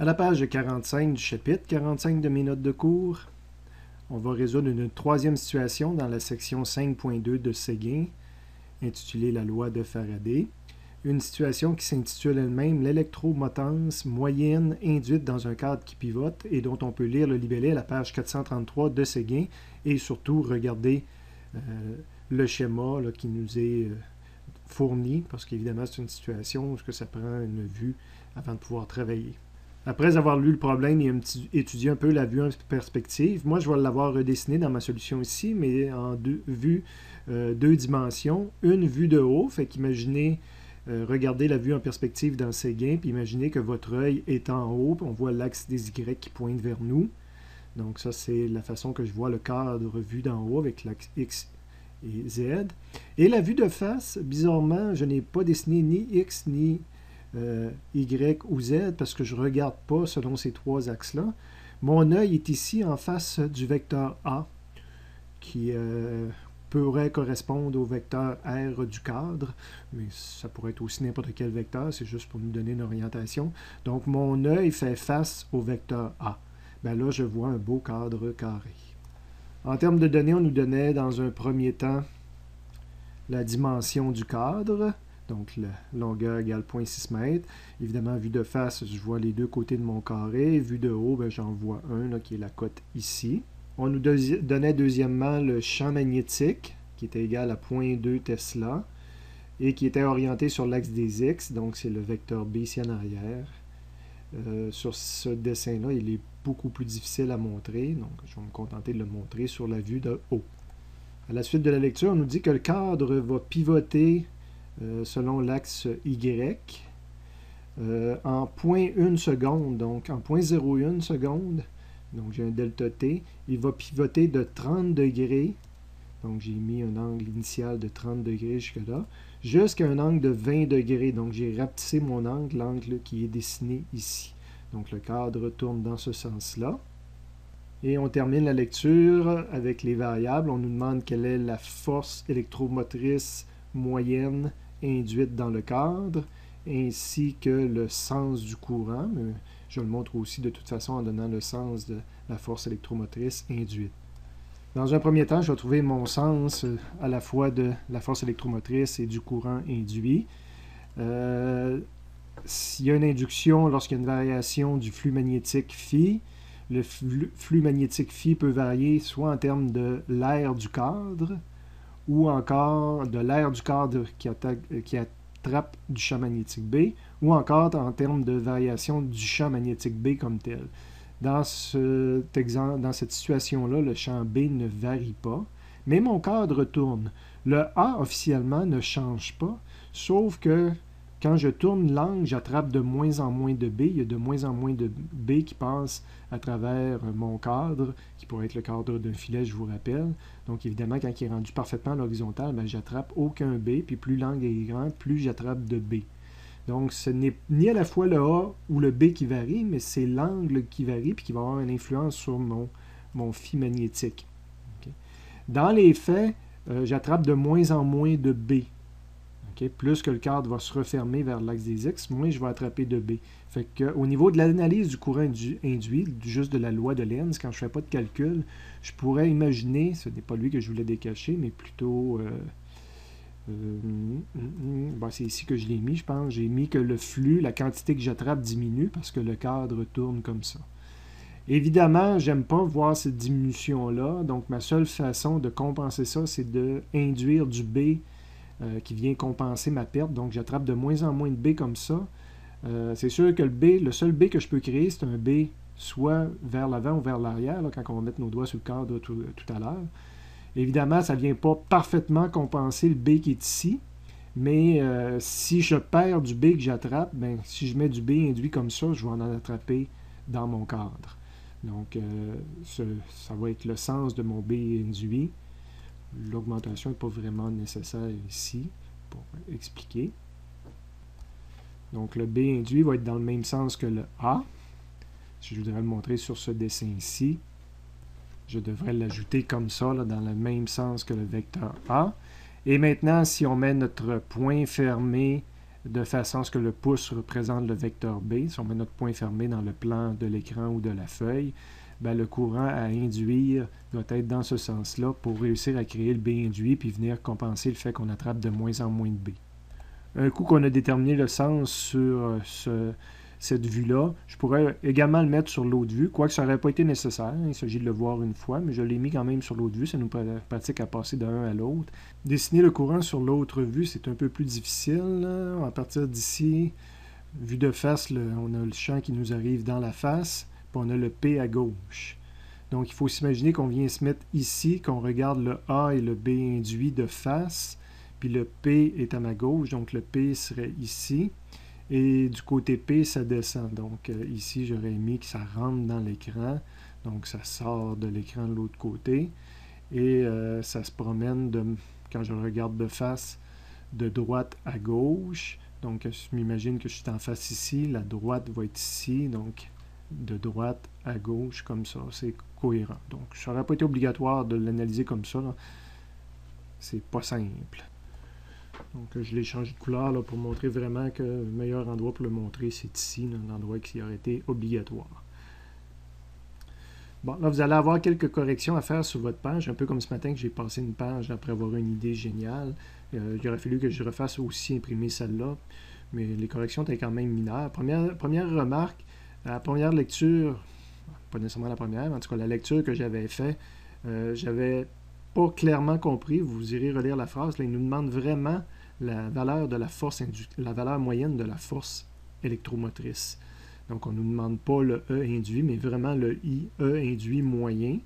À la page 45 du chapitre 45 de mes notes de cours, on va résoudre une troisième situation dans la section 5.2 de Séguin, intitulée La loi de Faraday. Une situation qui s'intitule elle-même L'électromotance moyenne induite dans un cadre qui pivote et dont on peut lire le libellé à la page 433 de Séguin et surtout regarder euh, le schéma qui nous est euh, fourni, parce qu'évidemment c'est une situation où ça prend une vue avant de pouvoir travailler. Après avoir lu le problème et étudié un peu la vue en perspective, moi je vais l'avoir redessiné dans ma solution ici, mais en deux vues, euh, deux dimensions. Une vue de haut, fait qu'imaginez, euh, regardez la vue en perspective dans Séguin, puis imaginez que votre œil est en haut, on voit l'axe des Y qui pointe vers nous. Donc ça c'est la façon que je vois le cadre vu d'en haut avec l'axe X et Z. Et la vue de face, bizarrement, je n'ai pas dessiné ni X ni euh, y ou Z parce que je ne regarde pas selon ces trois axes-là. Mon œil est ici en face du vecteur A qui euh, pourrait correspondre au vecteur R du cadre, mais ça pourrait être aussi n'importe quel vecteur, c'est juste pour nous donner une orientation. Donc mon œil fait face au vecteur A. Ben là, je vois un beau cadre carré. En termes de données, on nous donnait dans un premier temps la dimension du cadre, donc la longueur égale 0.6 mètres. Évidemment, vue de face, je vois les deux côtés de mon carré. Vue de haut, ben, j'en vois un qui est la cote ici. On nous donnait deuxièmement le champ magnétique, qui était égal à 0.2 Tesla, et qui était orienté sur l'axe des X, donc c'est le vecteur B ici en arrière. Euh, sur ce dessin-là, il est beaucoup plus difficile à montrer, donc je vais me contenter de le montrer sur la vue de haut. À la suite de la lecture, on nous dit que le cadre va pivoter selon l'axe Y euh, en 0.1 seconde, donc en 0.01 seconde, donc j'ai un delta T, il va pivoter de 30 degrés, donc j'ai mis un angle initial de 30 degrés jusque-là, jusqu'à un angle de 20 degrés, donc j'ai rapetissé mon angle, l'angle qui est dessiné ici. Donc le cadre tourne dans ce sens-là. Et on termine la lecture avec les variables. On nous demande quelle est la force électromotrice moyenne induite dans le cadre, ainsi que le sens du courant. Je le montre aussi de toute façon en donnant le sens de la force électromotrice induite. Dans un premier temps, je vais trouver mon sens euh, à la fois de la force électromotrice et du courant induit. Euh, s'il y a une induction lorsqu'il y a une variation du flux magnétique phi, le flux magnétique phi peut varier soit en termes de l'air du cadre ou encore de l'air du cadre qui, qui, attrape du champ magnétique B ou encore en termes de variation du champ magnétique B comme tel. Dans, exemple, dans cette situation-là, le champ B ne varie pas, mais mon cadre tourne. Le A officiellement ne change pas, sauf que quand je tourne l'angle, j'attrape de moins en moins de B. Il y a de moins en moins de B qui passent à travers mon cadre, qui pourrait être le cadre d'un filet, je vous rappelle. Donc évidemment, quand il est rendu parfaitement à l'horizontale, ben, j'attrape aucun B, puis plus l'angle est grand, plus j'attrape de B. Donc ce n'est ni à la fois le A ou le B qui varie, mais c'est l'angle qui varie, puis qui va avoir une influence sur mon, mon phi magnétique. Dans les faits, euh, j'attrape de moins en moins de B. Plus que le cadre va se refermer vers l'axe des X, moins je vais attraper de B. Fait que, au niveau de l'analyse du courant induit, juste de la loi de Lenz, quand je ne fais pas de calcul, je pourrais imaginer, ce n'est pas lui que je voulais décacher, mais plutôt... Euh, euh, c'est ici que je l'ai mis, je pense. J'ai mis que le flux, la quantité que j'attrape diminue parce que le cadre tourne comme ça. Évidemment, j'aime pas voir cette diminution-là, donc ma seule façon de compenser ça, c'est d'induire du B euh, qui vient compenser ma perte. Donc, j'attrape de moins en moins de B comme ça. Euh, c'est sûr que le B, le seul B que je peux créer, c'est un B soit vers l'avant ou vers l'arrière, quand on va mettre nos doigts sur le cadre tout, à l'heure. Évidemment, ça ne vient pas parfaitement compenser le B qui est ici, mais euh, si je perds du B que j'attrape, ben, si je mets du B induit comme ça, je vais en attraper dans mon cadre. Donc, ça va être le sens de mon B induit l'augmentation n'est pas vraiment nécessaire ici pour expliquer. Donc le B induit va être dans le même sens que le A. Si je voudrais le montrer sur ce dessin ici, je devrais l'ajouter comme ça, dans le même sens que le vecteur A. Et maintenant, si on met notre point fermé de façon à ce que le pouce représente le vecteur B. Si on met notre point fermé dans le plan de l'écran ou de la feuille, ben, le courant à induire doit être dans ce sens-là pour réussir à créer le B induit puis venir compenser le fait qu'on attrape de moins en moins de B. Un coup qu'on a déterminé le sens sur euh, cette vue-là, je pourrais également le mettre sur l'autre vue, quoique ça n'aurait pas été nécessaire. Il s'agit de le voir une fois, mais je l'ai mis quand même sur l'autre vue. Ça nous pratique à passer d'un à l'autre. Dessiner le courant sur l'autre vue, c'est un peu plus difficile. À partir d'ici, vue de face, on a le champ qui nous arrive dans la face on a le P à gauche. Donc, il faut s'imaginer qu'on vient se mettre ici, qu'on regarde le A et le B induit de face, puis le P est à ma gauche, donc le P serait ici. Et du côté P, ça descend. Donc, euh, ici, j'aurais mis que ça rentre dans l'écran. Donc, ça sort de l'écran de l'autre côté. Et euh, ça se promène, quand je regarde de face, de droite à gauche. Donc, je m'imagine que je suis en face ici. La droite va être ici. Donc, de droite à gauche comme ça. C'est cohérent. Donc, ça n'aurait pas été obligatoire de l'analyser comme ça. C'est pas simple. Donc, je l'ai changé de couleur là, pour montrer vraiment que le meilleur endroit pour le montrer, c'est ici, un endroit qui aurait été obligatoire. Bon, là, vous allez avoir quelques corrections à faire sur votre page, un peu comme ce matin que j'ai passé une page après avoir une idée géniale. Euh, il aurait fallu que je refasse aussi imprimer celle-là, mais les corrections étaient quand même mineures. Première, première remarque, la première lecture, pas nécessairement la première, en tout cas la lecture que j'avais faite, euh, j'avais pas clairement compris. Vous irez relire la phrase. Il nous demande vraiment la valeur la valeur moyenne de la force électromotrice. Donc, on ne nous demande pas le E induit, mais vraiment le I E induit moyen.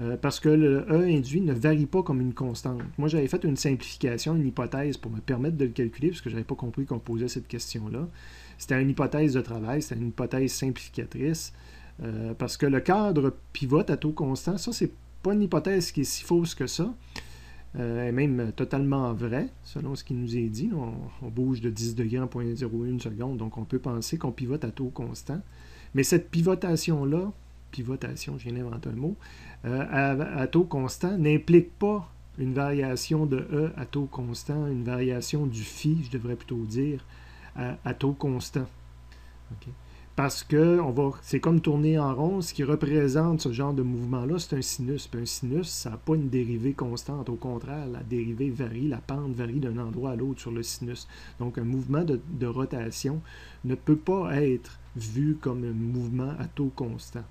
Euh, parce que le E induit ne varie pas comme une constante. Moi, j'avais fait une simplification, une hypothèse pour me permettre de le calculer, parce que je n'avais pas compris qu'on posait cette question-là. C'était une hypothèse de travail, c'était une hypothèse simplificatrice, euh, parce que le cadre pivote à taux constant, ça, c'est pas une hypothèse qui est si fausse que ça. Euh, est même totalement vrai, selon ce qui nous est dit. On, bouge de 10 degrés en 0.01 seconde, donc on peut penser qu'on pivote à taux constant. Mais cette pivotation-là, pivotation, je viens d'inventer un mot, euh, à, taux constant n'implique pas une variation de E à taux constant, une variation du phi, je devrais plutôt dire, à, taux constant. Parce que c'est comme tourner en rond. Ce qui représente ce genre de mouvement-là, c'est un sinus. un sinus, ça n'a pas une dérivée constante. Au contraire, la dérivée varie, la pente varie d'un endroit à l'autre sur le sinus. Donc, un mouvement de, rotation ne peut pas être vu comme un mouvement à taux constant.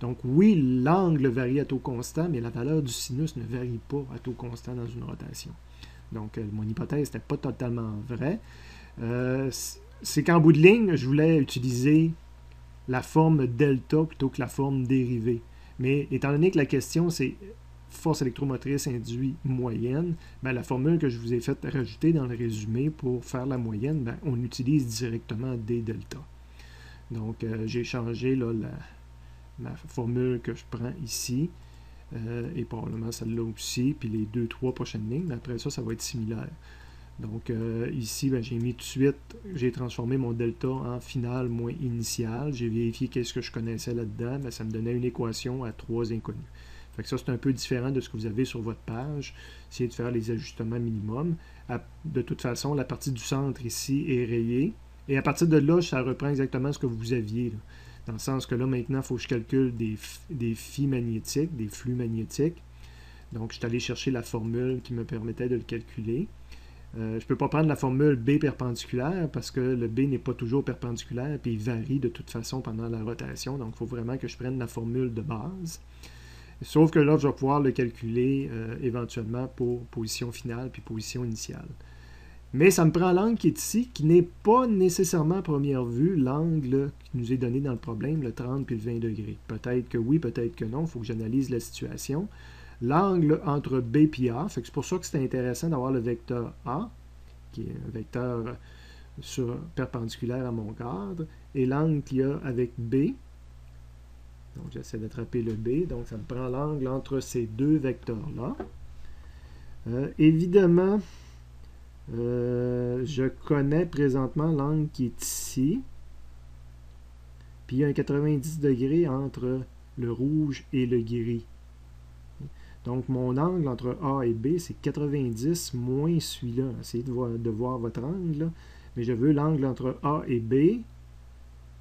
Donc, oui, l'angle varie à taux constant, mais la valeur du sinus ne varie pas à taux constant dans une rotation. Donc, euh, mon hypothèse n'était pas totalement vraie. Euh, c'est qu'en bout de ligne, je voulais utiliser la forme delta plutôt que la forme dérivée. Mais étant donné que la question, c'est force électromotrice induite moyenne, ben, la formule que je vous ai fait rajouter dans le résumé pour faire la moyenne, ben, on utilise directement D delta. Donc, euh, j'ai changé la, formule que je prends ici, euh, et probablement celle-là aussi, puis les deux, trois prochaines lignes. Mais après ça, ça va être similaire. Donc euh, ici, ben, j'ai mis tout de suite, j'ai transformé mon delta en final moins initial. J'ai vérifié qu'est-ce que je connaissais là-dedans. Ça me donnait une équation à trois inconnus. Fait que ça, c'est un peu différent de ce que vous avez sur votre page. Essayez de faire les ajustements minimum. de toute façon, la partie du centre ici est rayée. Et à partir de là, ça reprend exactement ce que vous aviez. Dans le sens que là, maintenant, il faut que je calcule des, des phi magnétiques, des flux magnétiques. Donc, je suis allé chercher la formule qui me permettait de le calculer. Euh, je ne peux pas prendre la formule B perpendiculaire parce que le B n'est pas toujours perpendiculaire et il varie de toute façon pendant la rotation. Donc, il faut vraiment que je prenne la formule de base. Sauf que là, je vais pouvoir le calculer euh, éventuellement pour position finale puis position initiale. Mais ça me prend l'angle qui est ici, qui n'est pas nécessairement à première vue l'angle qui nous est donné dans le problème, le 30 puis le 20 degrés. Peut-être que oui, peut-être que non, il faut que j'analyse la situation l'angle entre B et A. C'est pour ça que c'est intéressant d'avoir le vecteur A, qui est un vecteur perpendiculaire à mon cadre, et l'angle qu'il y a avec B. Donc j'essaie d'attraper le B, donc ça me prend l'angle entre ces deux vecteurs-là. Euh, évidemment, euh, je connais présentement l'angle qui est ici. Puis il y a un 90 degrés entre le rouge et le gris. Donc, mon angle entre A et B, c'est 90 moins celui-là. Essayez de voir, votre angle. mais je veux l'angle entre A et B.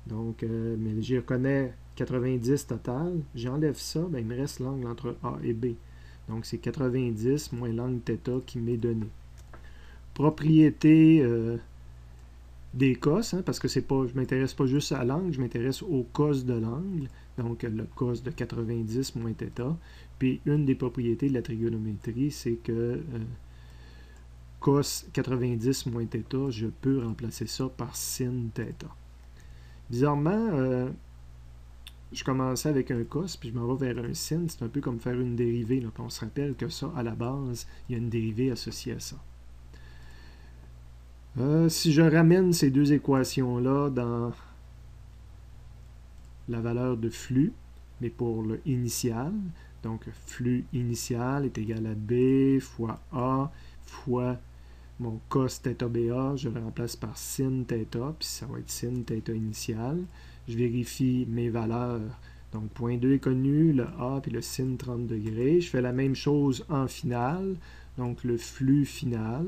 Donc, euh, mais j'y reconnais 90 total. J'enlève ça, ben, il me reste l'angle entre A et B. Donc, c'est 90 moins l'angle θ qui m'est donné Propriété euh, des cos, hein, parce que c'est pas, je ne m'intéresse pas juste à l'angle, je m'intéresse au cos de l'angle, donc le cos de 90 moins θ. Puis une des propriétés de la trigonométrie, c'est que euh, cos 90 moins θ, je peux remplacer ça par sin θ. Bizarrement, euh, je commençais avec un cos, puis je m'en vais vers un sin. C'est un peu comme faire une dérivée. on se rappelle que ça, à la base, il y a une dérivée associée à ça. Euh, si je ramène ces deux équations-là dans la valeur de flux, mais pour le initial, donc flux initial est égal à B fois A fois mon cos θ BA, je le remplace par sin θ, puis ça va être sin θ initial. Je vérifie mes valeurs. Donc, point 2 est connu, le A puis le sin 30 degrés. Je fais la même chose en finale. Donc, le flux final,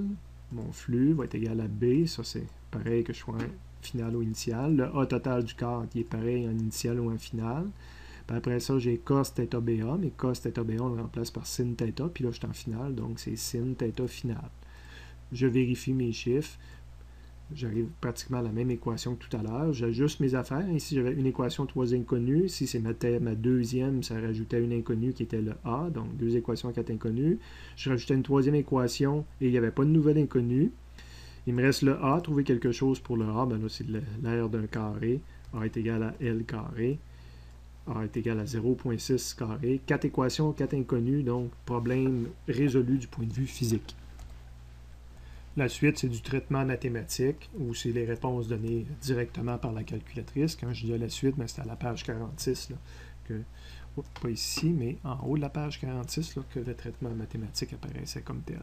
mon flux va être égal à B. Ça, c'est pareil que je sois final ou initial. Le A total du cadre, qui est pareil en initial ou en final. Puis après ça, j'ai cos θ BA, mais cos θ BA, on le remplace par sin θ, puis là, je suis en finale, donc c'est sin θ final. Je vérifie mes chiffres. J'arrive pratiquement à la même équation que tout à l'heure. J'ajuste mes affaires. Ici, j'avais une équation trois inconnues. Si c'est ma, deuxième, ça rajoutait une inconnue qui était le A. Donc, deux équations, quatre inconnues. Je rajoutais une troisième équation et il n'y avait pas de nouvelle inconnue. Il me reste le A. Trouver quelque chose pour le A. Ben là, c'est l'aire d'un carré. A est égal à L carré. A est égal à 0.6 carré. Quatre équations, quatre inconnues. Donc, problème résolu du point de vue physique. La suite, c'est du traitement mathématique, où c'est les réponses données directement par la calculatrice. Quand je dis la suite, ben, c'est à la page 46, que, pas ici, mais en haut de la page 46, que le traitement mathématique apparaissait comme tel.